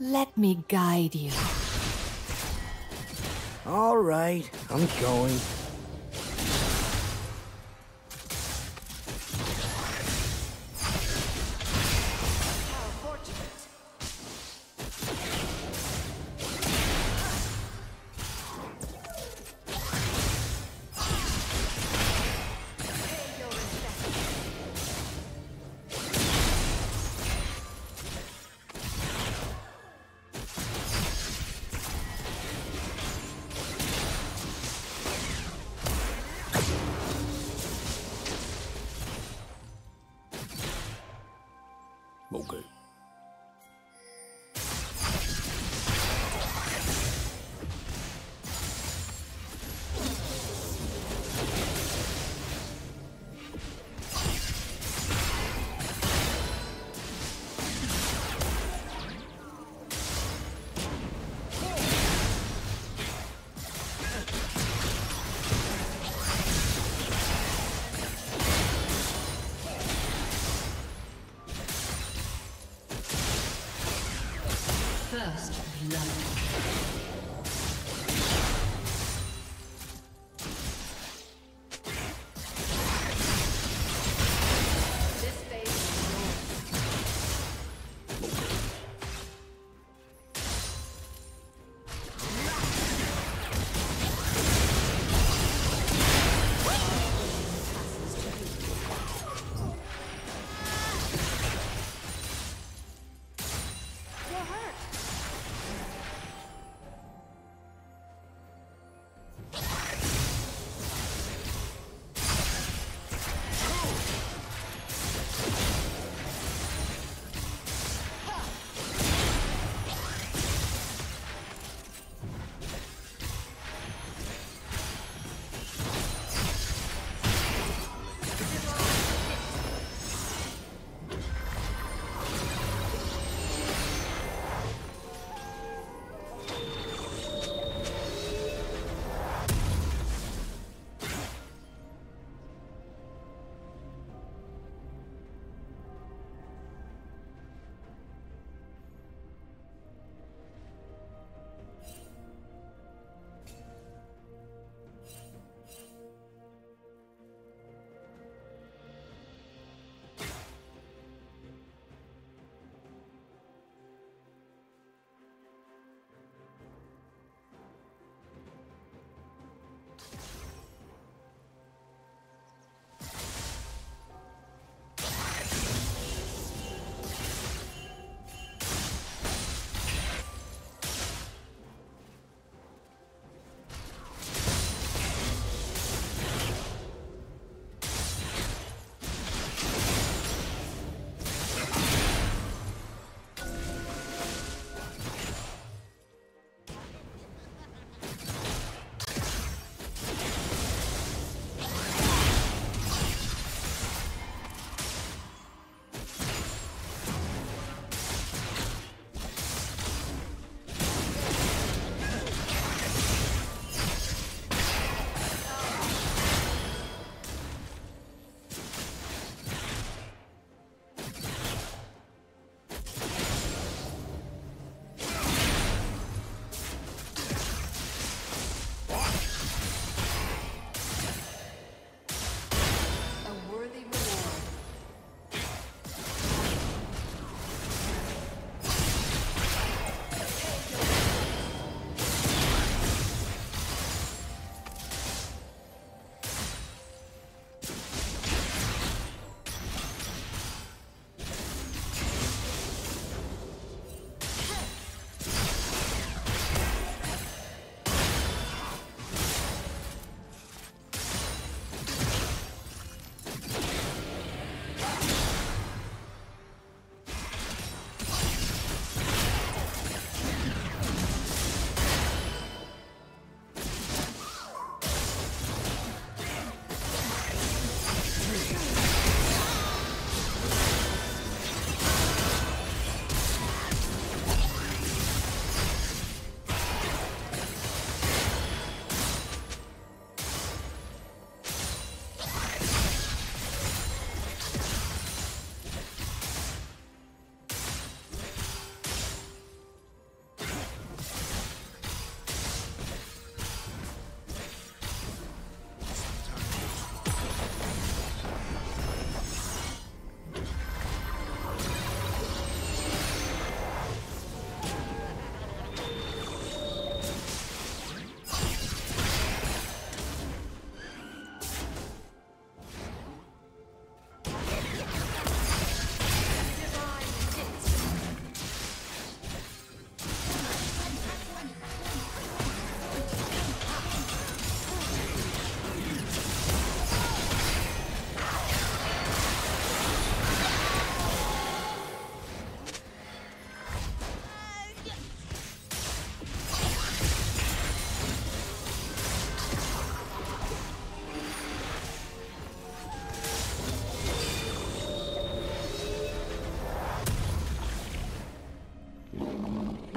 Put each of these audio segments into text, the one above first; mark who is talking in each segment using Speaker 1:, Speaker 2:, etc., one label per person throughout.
Speaker 1: Let me guide you.
Speaker 2: All right, I'm going.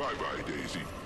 Speaker 3: Bye-bye, Daisy.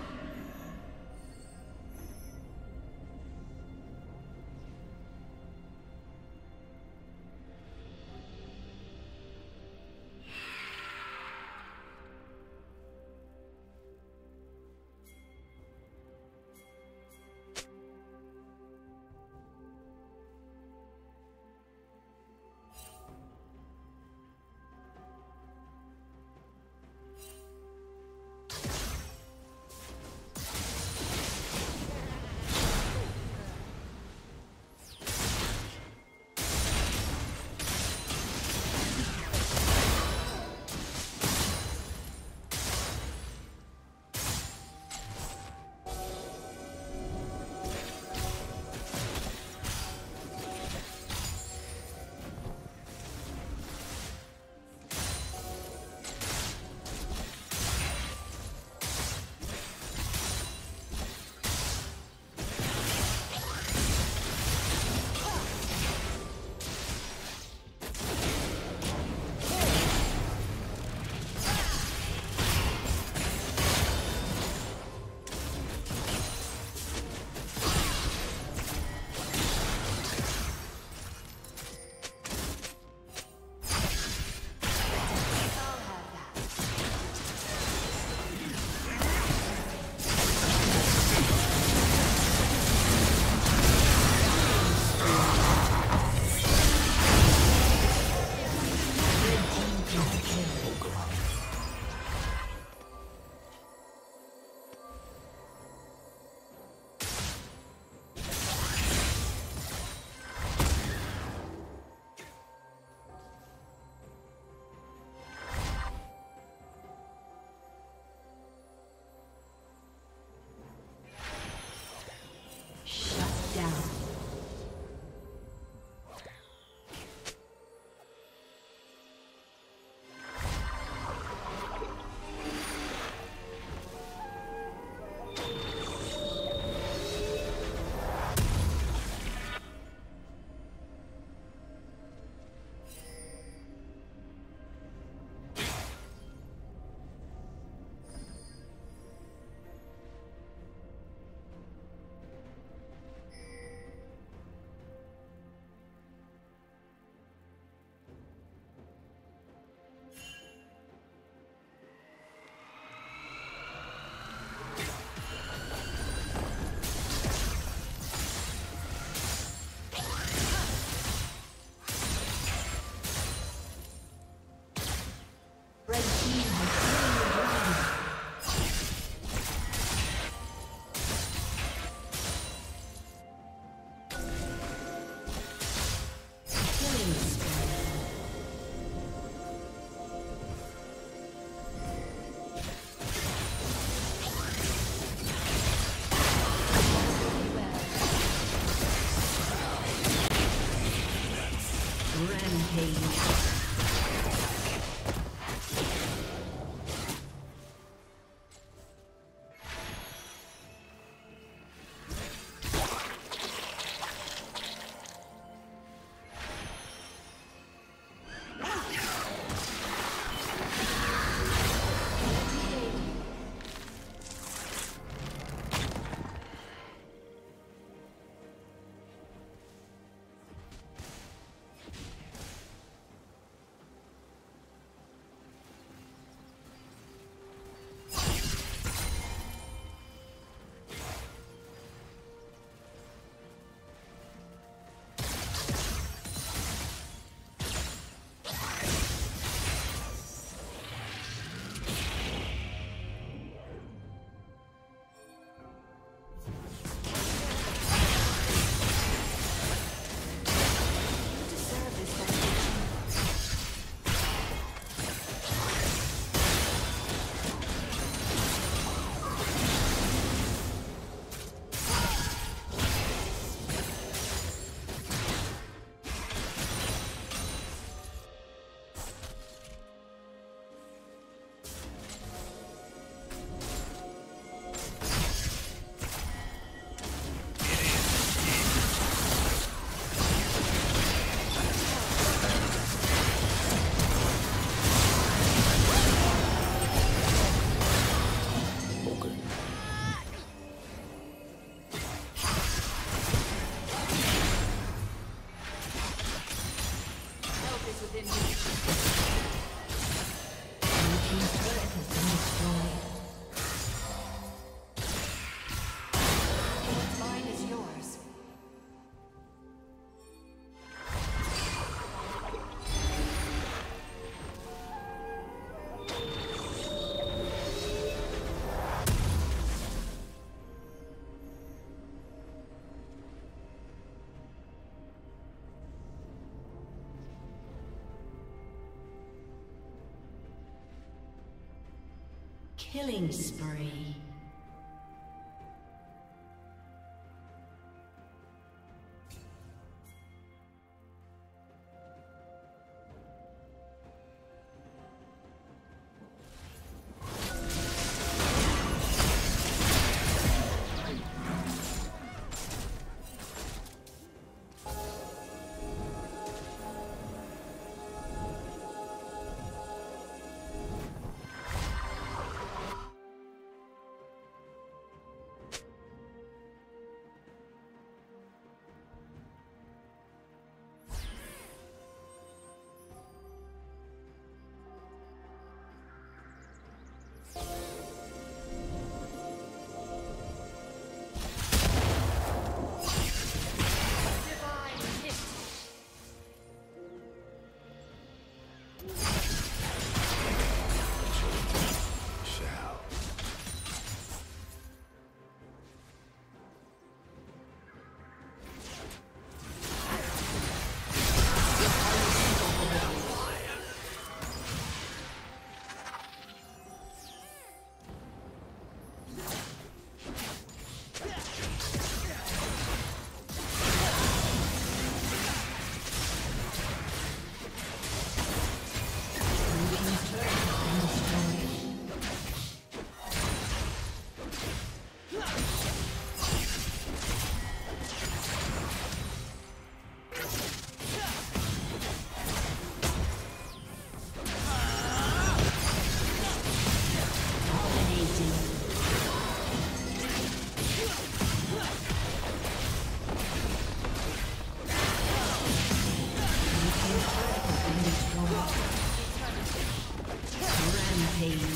Speaker 4: Killing spree.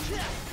Speaker 4: Killing